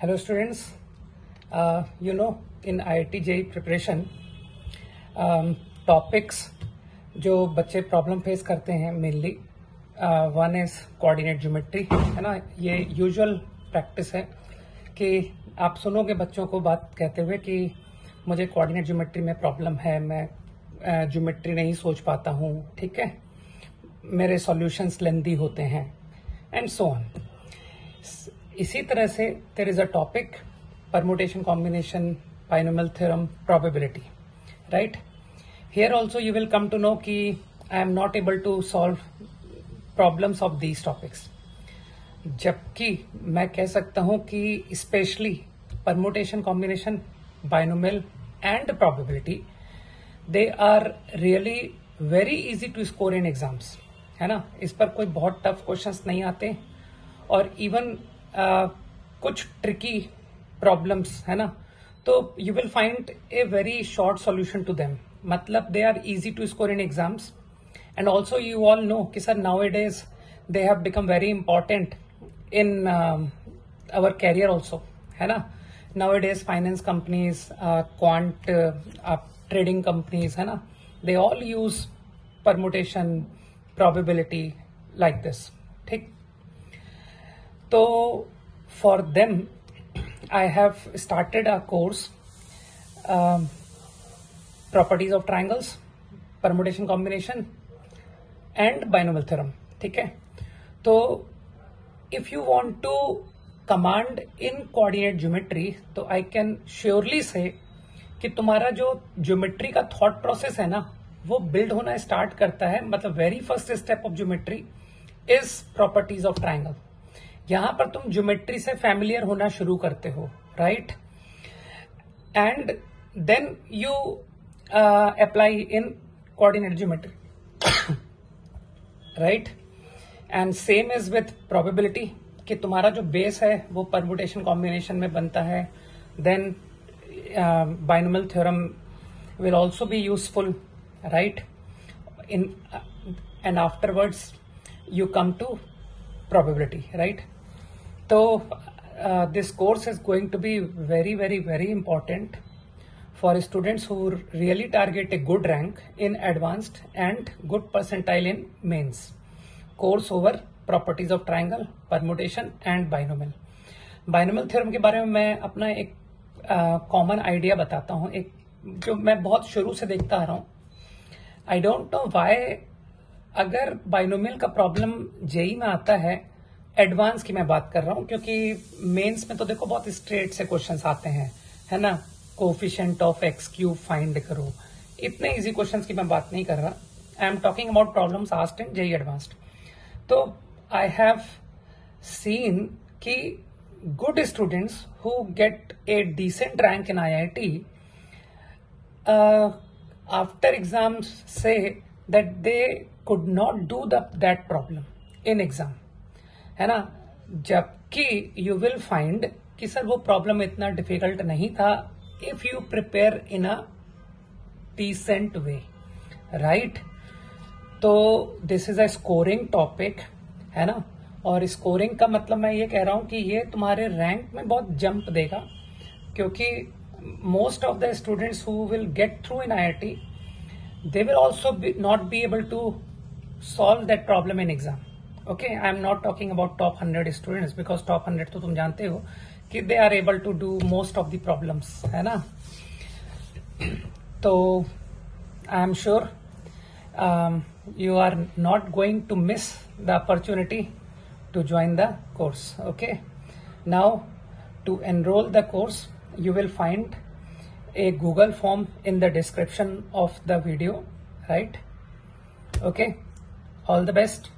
Hello students, uh, you know IIT JEE preparation um, topics जो बच्चे problem face करते हैं mainly one is coordinate geometry है ना? ये यूजुअल प्रैक्टिस है कि आप सुनोगे बच्चों को बात कहते हुए कि मुझे कोऑर्डिनेट ज्योमेट्री में प्रॉब्लम है मैं ज्योमेट्री uh, नहीं सोच पाता हूँ ठीक है? मेरे सॉल्यूशंस लेंदी होते हैं एंड सो ऑन इसी तरह से there is a topic permutation combination binomial theorem probability right here also you will come to know कि I am not able to solve problems of these topics जबकि मैं कह सकता हूँ कि specially permutation combination binomial and probability they are really very easy to score in exams है ना? इस पर कोई बहुत टफ क्वेश्चंस नहीं आते और इवन कुछ ट्रिकी प्रॉब्लम्स है ना? तो you will find a very short solution to them मतलब they are easy to score in exams and also you all know कि sir now it is they have become very important in our career also है ना? Now it is finance companies quant trading companies है ना? They all use permutation probability like this ठीक? तो for them I have started a course properties of triangles permutation combination and binomial theorem ठीक है? तो if you want to command in coordinate geometry तो I can surely say कि तुम्हारा जो geometry का थॉट प्रोसेस है ना, वो बिल्ड होना स्टार्ट करता है। मतलब very first step of geometry is properties of triangle यहाँ पर तुम ज्योमेट्री से फैमिलियर होना शुरू करते हो right and then you apply in coordinate geometry right and same is with probability कि तुम्हारा जो बेस है वो परमुटेशन कॉम्बिनेशन में बनता है। Then binomial theorem will also be useful right uh, and afterwards you come to probability right? तो this course is going to be very very very important for students who really target a good rank in advanced and good percentile in mains course over properties of triangle permutation and binomial binomial theorem के बारे में मैं अपना एक common uh, idea बताता हूँ। एक जो मैं बहुत शुरू से देखता आ रहा हूँ। आई डोंट नो वाई अगर बाइनोमल का प्रॉब्लम जेई में आता है एडवांस की मैं बात कर रहा हूँ, क्योंकि मेंस में तो देखो बहुत स्ट्रेट से क्वेश्चंस आते हैं, है ना? Coefficient of x cube find करो। इतने इजी क्वेश्चंस की मैं बात नहीं कर रहा। I am talking about problems asked in JEE advanced तो आई हैव सीन कि good students who get a decent rank in IIT exams say that they could not do the, that problem in exam. है ना? जबकि you will find कि sir वो problem इतना difficult नहीं था if you prepare in a decent way right तो this is a scoring topic है ना? और स्कोरिंग का मतलब मैं ये कह रहा हूँ कि ये तुम्हारे रैंक में बहुत जंप देगा क्योंकि most of the students who will get through in IIT, they will also be, not be able to solve that problem in exam. Okay I am not talking about top hundred students because top hundred तो तुम जानते हो कि they are able to do most of the problems है ना? तो I am sure you are not going to miss the opportunity to join the course okay now to enroll the course you will find a Google form in the description of the video right okay all the best